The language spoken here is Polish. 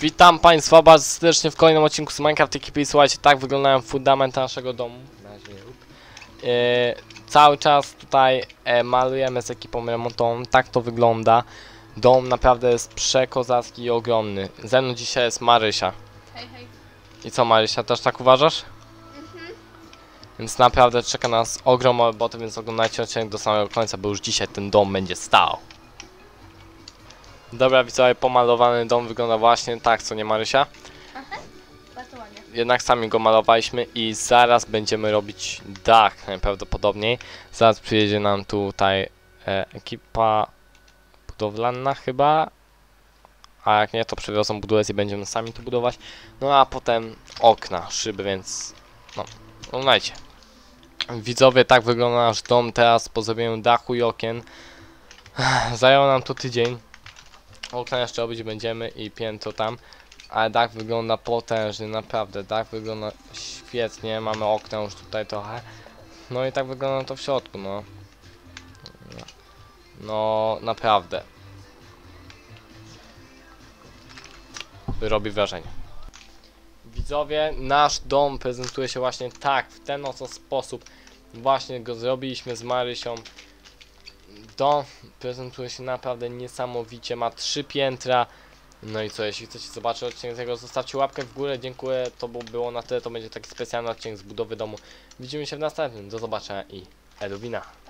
Witam Państwa bardzo serdecznie w kolejnym odcinku z Minecraft ekipy słuchajcie, tak wyglądają fundamenty naszego domu. E, cały czas tutaj e, malujemy z ekipą remontową, tak to wygląda. Dom naprawdę jest przekozacki i ogromny. Ze mną dzisiaj jest Marysia. Hej, hej. I co Marysia, też tak uważasz? Więc naprawdę czeka nas ogrom roboty, więc oglądajcie odcinek do samego końca, bo już dzisiaj ten dom będzie stał. Dobra widzowie, pomalowany dom wygląda właśnie tak, co nie Marysia? Bardzo ładnie. Jednak sami go malowaliśmy i zaraz będziemy robić dach najprawdopodobniej. Zaraz przyjedzie nam tutaj e, ekipa budowlana chyba. A jak nie, to przywiozą budulec i będziemy sami tu budować. No a potem okna, szyby, więc no, oglądajcie. Widzowie, tak wygląda nasz dom teraz po zrobieniu dachu i okien. Zajęło nam to tydzień. Okna jeszcze robić będziemy i piętro tam. Ale dach wygląda potężny, naprawdę. Dach wygląda świetnie. Mamy okna już tutaj trochę. No i tak wygląda to w środku, no. No, naprawdę. Robi wrażenie. Widzowie, nasz dom prezentuje się właśnie tak, w ten oto sposób. Właśnie go zrobiliśmy z Marysią. Dom prezentuje się naprawdę niesamowicie, ma trzy piętra. No i co, jeśli chcecie zobaczyć odcinek tego, zostawcie łapkę w górę, dziękuję, to by było na tyle, to będzie taki specjalny odcinek z budowy domu. Widzimy się w następnym, do zobaczenia i Edwina.